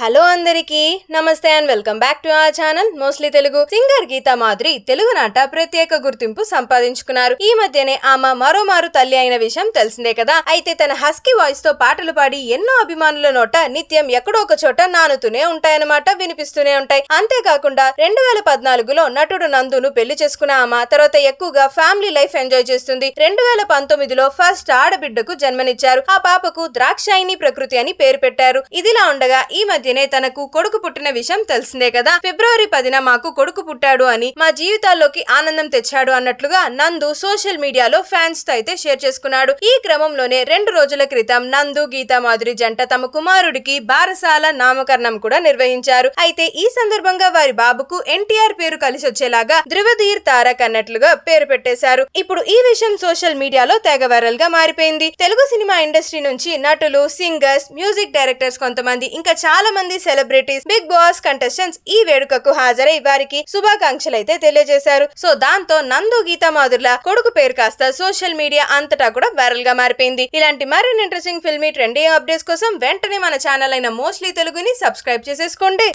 Hello అందరికీ నమస్తే and welcome back to a channel. Mostly Telugu singer Geetha Madhuri Telugu నాట ప్రత్యేక గుర్తింపు సంపాదించుకున్నారు. ఈ మధ్యనే ఆమె మరోమారు తల్లి అయిన విషయం తెలిసిందే కదా? అయితే తన హస్కీ వాయిస్తో పాటలు పాడి ఎన్నో అభిమానుల నోట నిత్యం ఎక్కడో ఒక చోట నానుతూనే ఉంటాయన్నమాట వినిపిస్తూనే ఉంటాయి. అంతేకాకుండా రెండు వేల పద్నాలుగులో నటుడు నందును పెళ్ళి చేసుకున్న ఆమె తర్వాత ఎక్కువగా ఫ్యామిలీ లైఫ్ ఎంజాయ్ చేస్తుంది. రెండు వేల పంతొమ్మిదిలో ఫస్ట్ ఆడబిడ్డకు జన్మనిచ్చారు. ఆ పాపకు ద్రాక్షాయిని ప్రకృతి అని పేరు పెట్టారు. ఇదిలా ఉండగా ఈ మధ్య మధ్యనే తనకు కొడుకు పుట్టిన విషయం తెలిసిందే కదా. ఫిబ్రవరి పదిన మాకు కొడుకు పుట్టాడు అని మా జీవితాల్లోకి ఆనందం తెచ్చాడు అన్నట్లుగా నందు సోషల్ మీడియాలో ఫ్యాన్స్తో అయితే షేర్ చేసుకున్నాడు. ఈ క్రమంలోనే రెండు రోజుల క్రితం నందు గీతా మాధురి జంట తమ కుమారుడికి బారసాల నామకరణం కూడా నిర్వహించారు. అయితే ఈ సందర్భంగా వారి బాబుకు ఎన్టీఆర్ పేరు కలిసి వచ్చేలాగా ధృవధీర్ తారక్ అన్నట్లుగా పేరు పెట్టేశారు. ఇప్పుడు ఈ విషయం సోషల్ మీడియాలో తెగ వైరల్గా మారిపోయింది. తెలుగు సినిమా ఇండస్ట్రీ నుంచి నటులు సింగర్స్ మ్యూజిక్ డైరెక్టర్స్ కొంతమంది ఇంకా చాలా మంది సెలబ్రిటీస్ బిగ్ బాస్ కంటెస్టెంట్స్ ఈ వేడుకకు హాజరై వారికి శుభాకాంక్షలు అయితే తెలియజేశారు. సో దాంతో నందు గీతా మాధుర్ల కొడుకు పేరు కాస్త సోషల్ మీడియా అంతటా కూడా వైరల్గా మారిపోయింది. ఇలాంటి మరిన్ని ఇంట్రెస్టింగ్ ఫిల్మీ ట్రెండింగ్ అప్డేట్స్ కోసం వెంటనే మన ఛానల్ అయిన మోస్ట్లీ తెలుగుని సబ్స్క్రైబ్ చేసేసుకోండి.